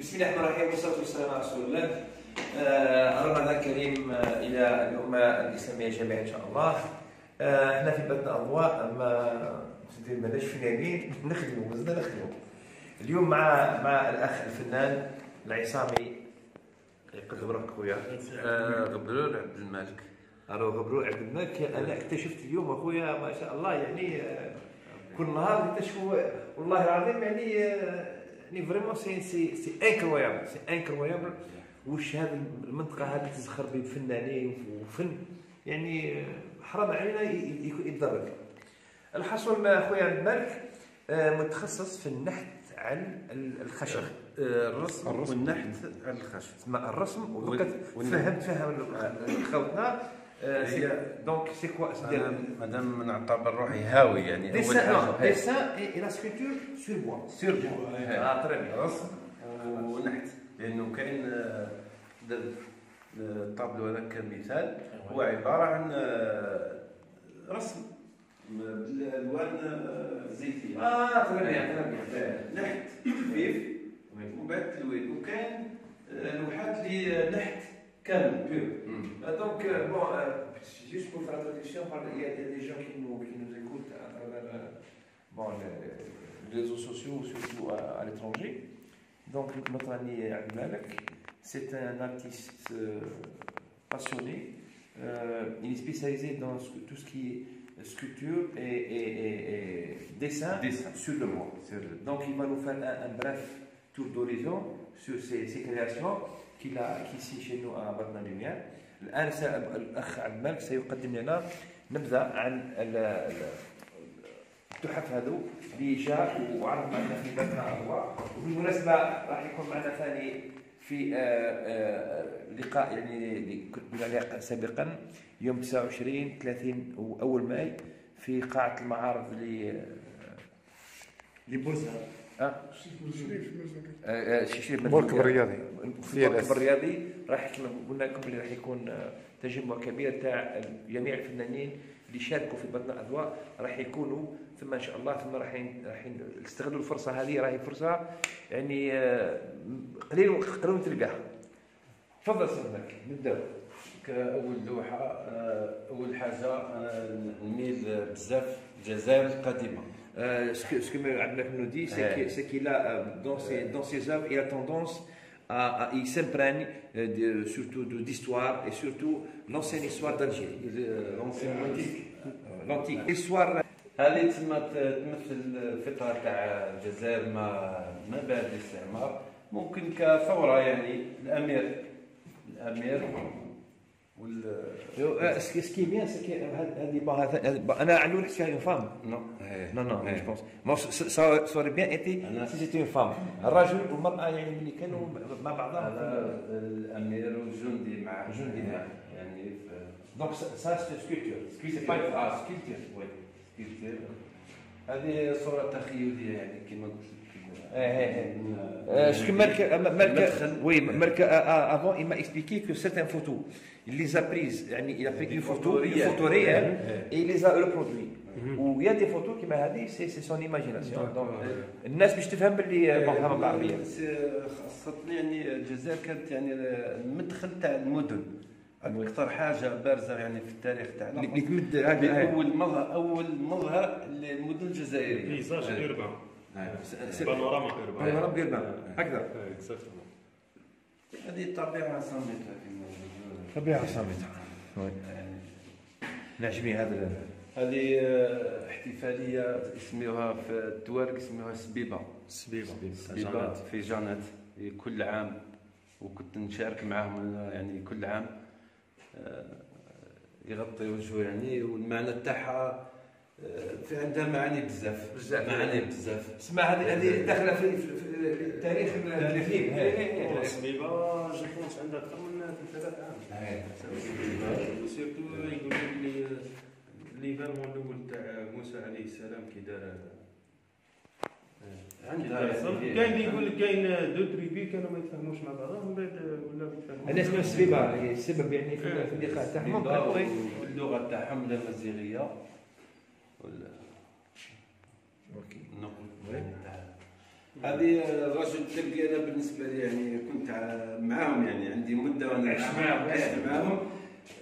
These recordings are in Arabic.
بسم الله الرحمن الرحيم والصلاة والسلام على رسول الله. آه، رمضان كريم آه، إلى الأمة الإسلامية جميعا إن شاء الله. آه، إحنا في بلدنا أضواء ما ماناش فنانين نخدموا مازلنا نخدموا اليوم مع مع الأخ الفنان العصامي. يقدم روحك خويا. آه، غبرور عبد الملك. ألو غبرور عبد الملك. أنا اكتشفت اليوم أخويا ما شاء الله يعني كل نهار نكتشفوا والله العظيم يعني يعني vraiment c'est c'est c'est incroyable c'est incroyable واش هذه المنطقة هذه تزخر بفنانين وفن يعني حرام علينا ي- ي- يتدرج الحصول اخويا عبد الملك متخصص في النحت عن الخشب الرسم الرسم. والنحت على الخشب الرسم. فهمت فهم خوتنا donc c'est quoi مادام نعتبر روحي هاوي يعني dessin dessin et la sculpture sur bois sur bois آه très bien رسم ونحت لأنه كاين الطابلو هذا كمثال هو عباره عن رسم بالالوان آه، زيتيه آه très bien très bien نحت خفيف ومن بعد تلوين وكان آه، لوحات اللي نحت Calme, pur. Mm. Euh, donc, euh, bon, euh, juste pour faire attention, il y, a des gens qui nous, qui nous écoutent à travers bon, les, réseaux sociaux, surtout à, l'étranger. Donc, Matani Agmalek, c'est un artiste passionné. il est spécialisé dans tout ce qui est sculpture et, dessin, dessin, sur le bois. Donc, il va nous faire un, bref tour d'horizon sur ses créations. Qu'ici chez nous à Batna Lumière. الآن الأخ عبد الملك سيقدم لنا نبذة عن ال- ال- التحف هذو اللي جاء وعرض معنا في بثنا اضواء وبالمناسبة راح يكون معنا ثاني في آه، آه، لقاء يعني اللي كنت عليه سابقا يوم 29 30 وأول ماي في قاعة المعارض اللي لبوزها آه، شيشير المركب الرياضي في المركب الرياضي راح كما قلنا لكم اللي راح يكون آه، تجمع كبير تاع جميع الفنانين اللي شاركوا في بطن الأضواء. راح يكونوا ثم إن شاء الله ثم راح راح يستغلوا الفرصة هذه راهي فرصة يعني آه، قليل قليل تلقاها. تفضل سيدنا نبداو كأول لوحة آه، أول حاجة أنا نميل بزاف الجزائر القديمة. Euh, ce que, ce que M. Abdelak nous dit, c'est Ouais. que- c'est qu'il a, euh, dans ses, dans ses œuvres, il a tendance à, à- il s'imprègne euh, de- surtout de- d'histoire et surtout l'ancienne histoire d'Algérie, لونسيون l'antique, euh, l'antique. L'histoire هذه تسمى تمثل الفترة تاع الجزائر ما ما بعد الاستعمار ممكن كثورة يعني الأمير الأمير وال Euh, ce, qui- est bien, c'est que euh, أنا علول حسيت une femme. Non, non, Ouais. je pense. Moi, ça, ça- aurait bien été أنا- si c'était une femme. الرجل والمرأة يعني اللي كانوا مع بعضهم. هذا الأمير وجندي مع جندي. يعني c'est une sculpture. C'est pas une آه sculpture oui sculpture هذه صورة تخيلية يعني كما قلت لك إيه إيه Euh, Marc, euh, Marc- oui, Marc, euh, euh, avant, il m'a expliqué que certaines photos, il les a prises, يعني il a Des une photo, une photo réelle, et il les a reproduites. و y a des photos كما هذه c'est c'est son imagination donc الناس باش تفهم باللي فهم بالعربيه خاصة يعني الجزائر كانت يعني المدخل تاع المدن. أكثر حاجة بارزة يعني في التاريخ تاعنا. اللي تمد أول مظهر أول مظهر للمدن الجزائرية. paysage urbain c'est- panorama urbain panorama urbain. هكذا. Exactement هذه الطبيعه صامته كما. طبيعة صامته يعني نعجبني هذا هذه احتفالية يسميوها في التوارق يسميوها سبيبة. سبيبة. سبيبة. في جانات كل عام وكنت نشارك معاهم أنا يعني كل عام. آه، يغطي وجهه يعني والمعنى تاعها آه، في عندها معاني بزاف. بزاف. معاني بزاف. اسمع هذه هذه داخلة في في- في التاريخ je pense عندها أكثر من 3000 عام و surtout يقولوا لي l'événement الأول تاع موسى عليه السلام كي دار عندها كاين يعني اللي يقول لك كاين deux tribus كانوا ما يتفاهموش مع بعضهم من بعد ولاو يتفاهموا هذا اسمه السبيبه السبب يعني في في اللقاء تاعهم. واللغة تاعهم الامازيغيه وال- أوكي النقل تاع هذه الرجل التركي أنا بالنسبة لي يعني كنت معاهم يعني عندي مدة وأنا عشت معاهم. عشت معاهم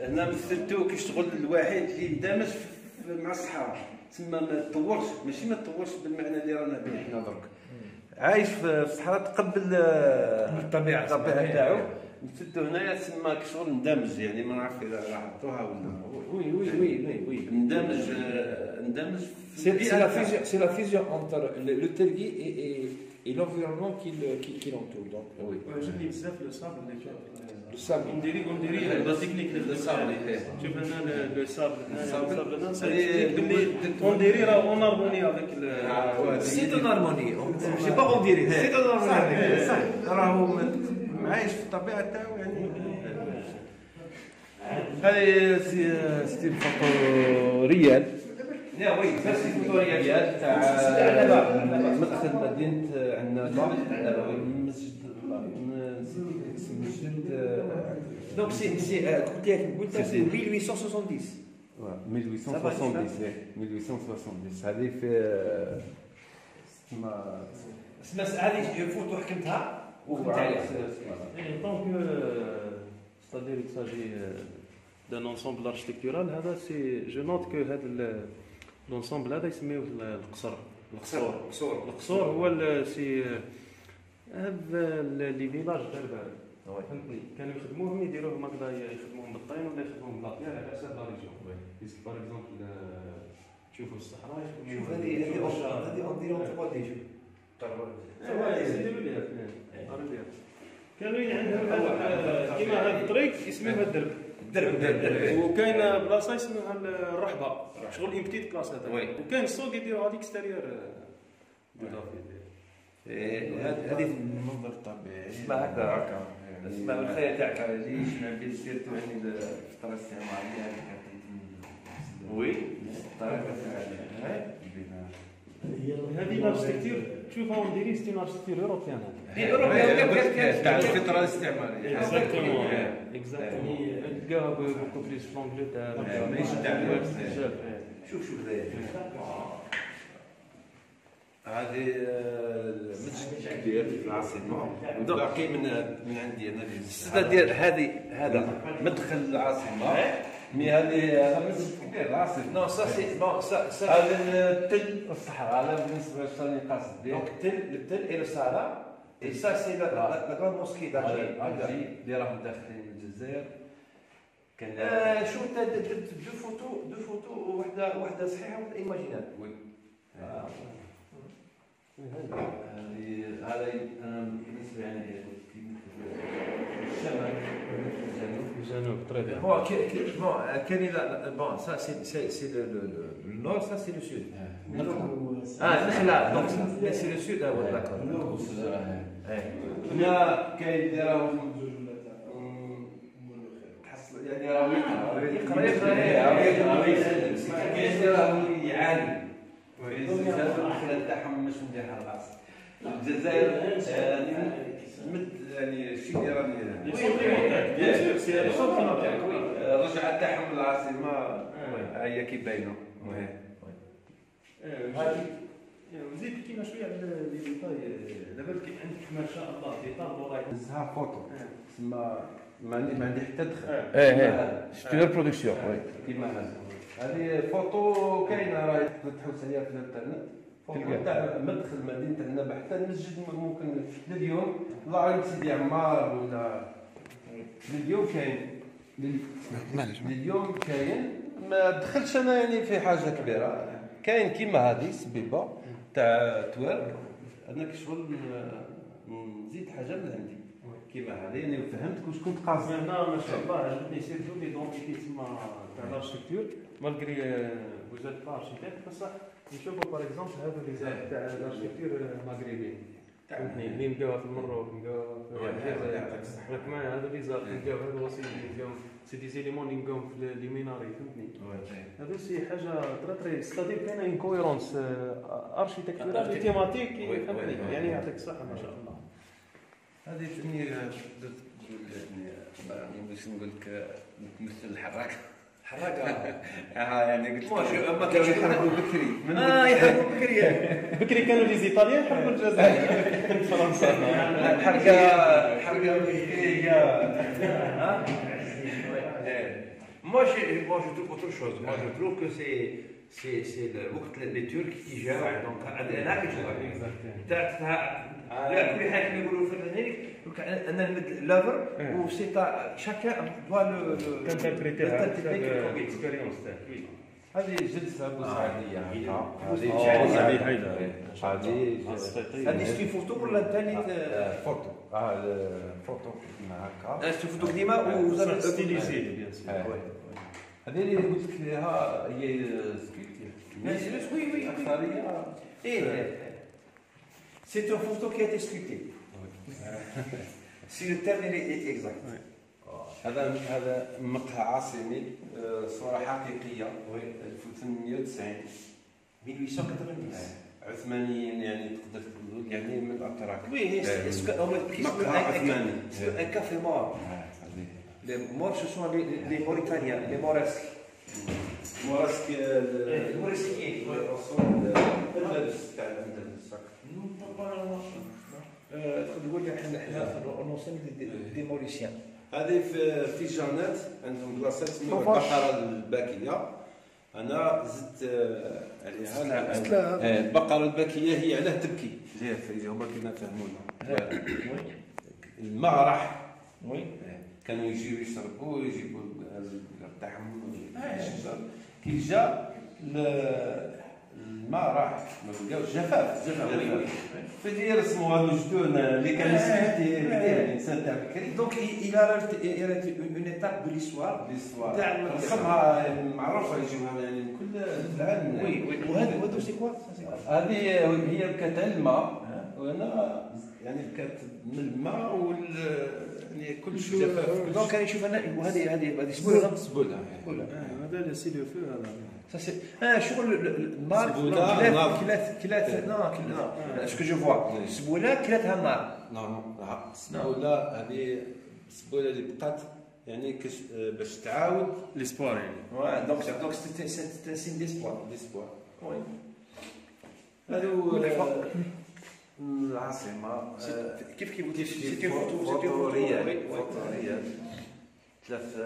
أنا مثلته كيشتغل الواحد اللي في- مع الصحراء تما ما تطورش ماشي ما تطورش بالمعنى اللي رانا به حنا درك عايش في الصحراء تقبل آه، الطبيعة. الطبيعه تاعو مثلته هنايا تسمى كشغل اندمج يعني ما نعرف إذا لاحظتوها ولا oui oui oui oui oui اندمج اندمج في C'est البيئة c'est la تاعو. fusion, c'est la fusion entre le, le terrier et, et, et l'environnement qui, le- qui, qui l'entoure. Donc, oui عجبني بزاف le sable اللي كان le sable. on dirait on dirait la technique le sable، إيه. شوف هنا le sable هنا ال sable. ال sable هنا إيه، باللي دك- on dirait راه en harmonie avec آه، ouais. C'est en harmonie. Je sais pas on dirait. C'est en harmonie. صح راهو عايش في الطبيعه تاعو يعني هذه c'est- style photo réelle là oui ça c'est photo réelle تاع مدخل مدينه عندنا مسجد اسم المسجد Donc c'est c'est euh, قلت لك قلت لك c'est 1870. 1870 إيه، 1870 هذه في اسمها اسمها هذه فوتو حكمتها وخدمت عليها. c'est-à-dire il s'agit d'un ensemble architectural هذا c'est je note que هذا l'ensemble هذا يسميوه القصر القصور القصور القصور هو c'est هذا les villages là-bas oui. فهمتني كانوا يخدموهم يديروهم هكذا يخدموهم بالطين ولا يخدموهم بالابيض على حسب la région puisque par exemple تشوفوا الصحراء شوف هذه هذه هذه اون ديرون 3 دي عربية. كانوا عندهم كيما هذا الطريق يسميوها الدرب درب درب وكاين بلاصة يسموها الرحبة. شغل اون بتيت كلاس هذا. وكاين السوق يديروا هذيك اكستيريور هذه المنظر الطبيعي. اسمها هكذا هكا. اسمها الخيال تاعك شنو بين سيرتو يعني الفترة الاستعماريه هذيك oui. الطريقة تاع هذه l'architecture تشوفها on dirait c'était l'architecture européenne تاع الفترة الاستعمارية. exactement exactement تلقاها beaucoup plus في انجلترا ماشي تاع شوف شوف ذا هذه آه، مسجد كبير في العاصمة. باقي من من عندي أنا السده ديال هذه هذا مدخل العاصمة. مي هذه هذا مسجد كبير العاصمه نو سا سي بون سا سا هذا التل الصحراء هذا بالنسبة للشاني قاصد به دونك التل التل إلى الصحراء c'est la la grande mosquée d'Alger الجي اللي راهم داخلين الجزائر كان آه، شو انت درت دو فوتو دو فوتو وحده وحده صحيحه وحده ايماجينال وي. هذه هذا بالنسبة يعني الشمال تري بيان هو كي كي بون كاين لا بون سا سي سي سي لو نور سا سي لو سود آه الخلا دونك سا سي لو سود هو داكور هنا كاين تحصل يعني راهم يقرا يقرا كاين اللي راهم يعاني الدخله تاعهم مش مليحه الراس الجزائر آه، مد راني الرجعه تاعهم للعاصمه هي كي باينه. زيد كيما شوية على لي ديتاي دابا كي عندك ما شاء الله ديتاي ورايك نزها فوتو. تسمى ما عندي ما عندي حتى دخل. إيه إيه. ستوديو برودكسيون وي كيما هذا. هذه فوتو كاينة راهي تقدر تحوس عليها في الإنترنت. فوتو تاع مدخل مدينة النبع حتى المسجد ممكن لليوم الله عليك سيدي عمار ولا لليوم كاين. لل- لليوم كاين. ما دخلتش أنا يعني في حاجة كبيرة. كاين كيما هذه سبيبة تاع toile أنا كشغل نزيد حاجة من عندي. كيما هذه يعني فهمت واش كنت قاصد. هنا ما شاء الله عجبني surtout l'identité تسمى تاع لارشتكتور مالغري فوز ات با ارشيتكت بصح نشوفوا باغ اكزومبل هذو لي زاد تاع لارشتكتور مغربيين فهمتني اللي نلقاوها في المروك نلقاوها في الجزائر راك معايا هذو لي زاد نلقاو هذو وسيلة نلقاو سي دي زيليمون اللي نلقاوهم في لي ميناري فهمتني هذو سي حاجة تري تري ستادير كاينة ان كويرونس ارشيتكتورال تيماتيك فهمتني. يعني يعطيك الصحه ما شاء الله هذه يعني ما نقولش نقول لك متمثل الحراك حرقه آه يعني قلت شو- ما لك كانش يحرقوا بكري من آه يحرقوا بكري بكري كانوا لي زيطاليان حرقوا الجزائر فرنسا حرقه بكري ها Moi, je, moi, je trouve autre chose. Moi, je trouve que c'est, c'est, c'est le, وقت les Turcs qui gèrent. Donc, هكا نشوفها. تاع تاع لا كل حاجة كما يقولوا الفنانين دونك أنا نمد لافر و سي تاع شاكان دوا لو تنتربريتيها لو اكسبيريونس تاعك هذه جلسه بوسعديه هكا هذه هيدا. هذه هذه سي فوتو ولا انت اللي آه، فوتو آه الفوتو كيما هكا سي فوتو ديما وزاد ستيليزي بيان سور آه. هذه اللي قلت لك لها هي سكريبتي وي وي وي اكثريه إيه c'est une photo qui était scripté c'est le terme exact هذا هذا مقهى عاصمي. آه، صورة حقيقية. 1890 1890 عثمانيين يعني تقدر تقول يعني من الأتراك. oui مقهى عثماني. un café maure maures, ce sont les, les Mauritaniens, les Moresques. موراسك Les Mauritaniens. الأندلس تاع الأندلس تقول لي إحنا إحنا نوصل دي موريسيان. هذه في في جانات عندهم بلاصات اسمها طفاش. البقرة الباكية. أنا زدت آه، عليها. آه، البقرة الباكية هي علاه تبكي. جاية في هما كنا فهمونا الماء راح وي. كانوا يجيو يشربوا ويجيبوا البقر تاعهم الشجر كي جا الماء راح ما بقاوش جفاف جفاف. فدي يرسموا هذو جدودنا اللي كان يسكتي كثير الإنسان تاع بكري. rajouté il a rajouté une, une étape de l'histoire. ليستوار تاع. رسمها معروفة يجيوها يعني من كل العالم. Oui, oui. وهذا وهذا سي كوا؟ هذه هي بكات الماء وأنا يعني بكات من الماء وال يعني كل شيء جفاف. دونك أنا نشوف أنا وهذه هذه هذه سبولة. سبولة سبولة. هذا سي لو فو هذا Ça c'est ah شغل النار سبولة، نار. كلات كلات كلات فوا سبوله كلاتها النار نعم سبوله هذه سبوله اللي بقات يعني كش باش تعاود ليسبوار يعني دونك دونك سي سين ديسبوار ليسبوار وي هذو العاصمه آه، كيف كيف قلت كيف سيتي فوتو سيتي فوتو ريال ثلاث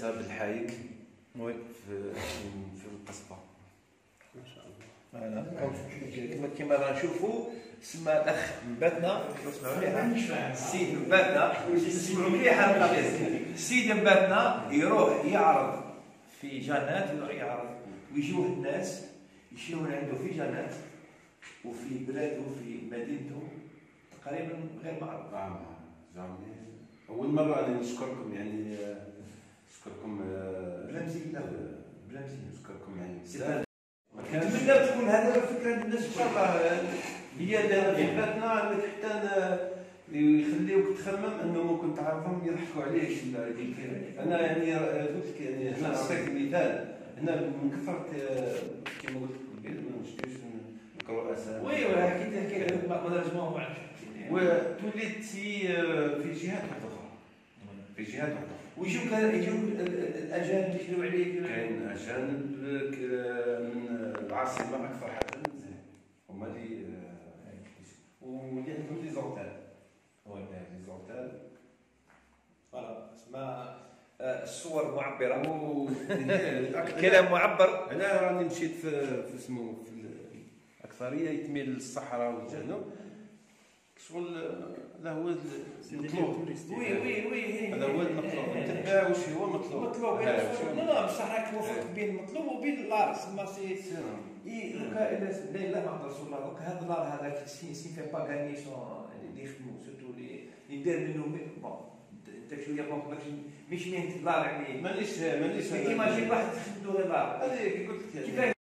ساب الحايك وي في في القصبه فوالا كما كما غنشوفوا سما الاخ مباتنا السيد مباتنا نسمعوا مليح هذا القضية السيد مباتنا يروح يعرض في جانات يروح يعرض ويجيوه الناس يشيرون عنده في جانات وفي بلاده وفي مدينته تقريبا غير معروف نعم اول مره أنا نشكركم يعني آه، نشكركم آه، بلا مزيد لا. آه، بلا يعني. ما كانش نتمنى تكون هذا الفكرة عند الناس ان شاء الله هي اللي في بالنا انك حتى يخليوك تخمم انه ممكن تعرفهم يضحكوا عليك أنا يعني قلت لك يعني هنا نعطيك مثال. هنا من كثرة كما قلت لك قبل ما نشتيش نقروا اسامي oui oui أكيد أكيد malheureusement ما عرفتش وتوليت في آه، في جهات أخرى. في جهات أخرى ويجيو كان يجيو الأجانب يشيروا عليك كاين أجانب من العاصمه أكثر من زين. هما اللي آه، واللي عندهم les hôtels لي زوتيل فوالا اسمها آه، الصور معبرة. و- كلام معبر. أنا راني مشيت في في اسمه في الأكثرية يتميل للصحراء والجنوب. شغل هذا هو المطلوب. وي وي وي هذا هو المطلوب. تتبع وش هو مطلوب. مطلوب لا لا بصح راك توفق بين المطلوب وبين الارس ما سي. اي دوكا لا لا لا ما رسول الله. دوكا هذا الار هذا سي سي في با غاني سون اللي يخدموا سورتو اللي دار منهم بون انت شوية بون ماكش مش مين الار يعني مانيش مانيش كيما يجي واحد يخدم دور الار هذه كي قلت لك كيفاش